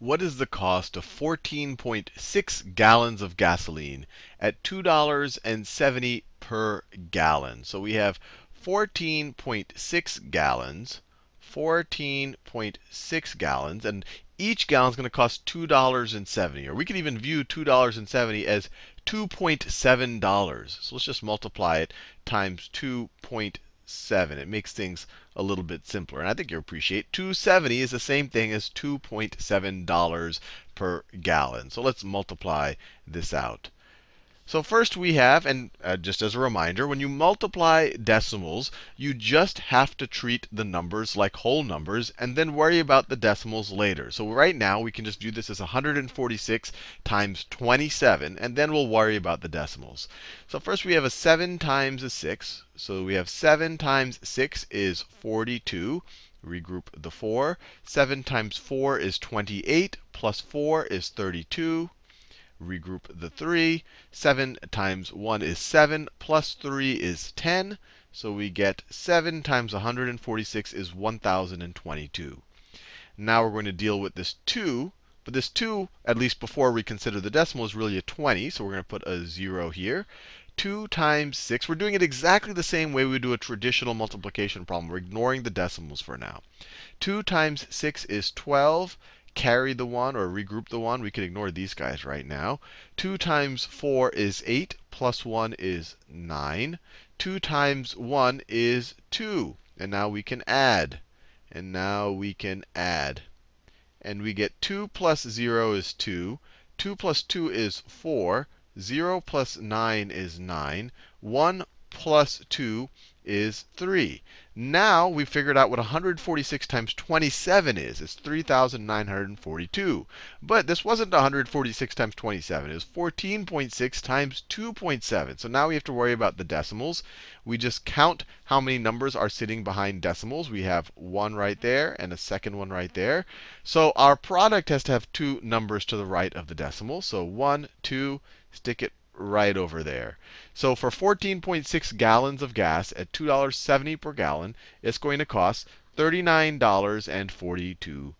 what is the cost of 14.6 gallons of gasoline at $2.70 per gallon? So we have 14.6 gallons, 14.6 gallons, and each gallon is going to cost $2.70. Or we could even view $2.70 as $2.7. So let's just multiply it times 2.7. It makes things a little bit simpler. And I think you'll appreciate 270 is the same thing as $2.7 per gallon. So let's multiply this out. So first we have, and uh, just as a reminder, when you multiply decimals, you just have to treat the numbers like whole numbers and then worry about the decimals later. So right now we can just view this as 146 times 27, and then we'll worry about the decimals. So first we have a 7 times a 6. So we have 7 times 6 is 42. Regroup the 4. 7 times 4 is 28, plus 4 is 32 regroup the 3. 7 times 1 is 7, plus 3 is 10. So we get 7 times 146 is 1022. Now we're going to deal with this 2. But this 2, at least before we consider the decimal, is really a 20. So we're going to put a 0 here. 2 times 6. We're doing it exactly the same way we do a traditional multiplication problem. We're ignoring the decimals for now. 2 times 6 is 12 carry the 1 or regroup the 1, we can ignore these guys right now. 2 times 4 is 8, plus 1 is 9. 2 times 1 is 2. And now we can add. And now we can add. And we get 2 plus 0 is 2. 2 plus 2 is 4. 0 plus 9 is 9. 1 plus 2 is 3. Now we've figured out what 146 times 27 is. It's 3,942. But this wasn't 146 times 27. It was 14.6 times 2.7. So now we have to worry about the decimals. We just count how many numbers are sitting behind decimals. We have one right there and a second one right there. So our product has to have two numbers to the right of the decimal. So 1, 2, stick it right over there. So for 14.6 gallons of gas at $2.70 per gallon, it's going to cost $39.42.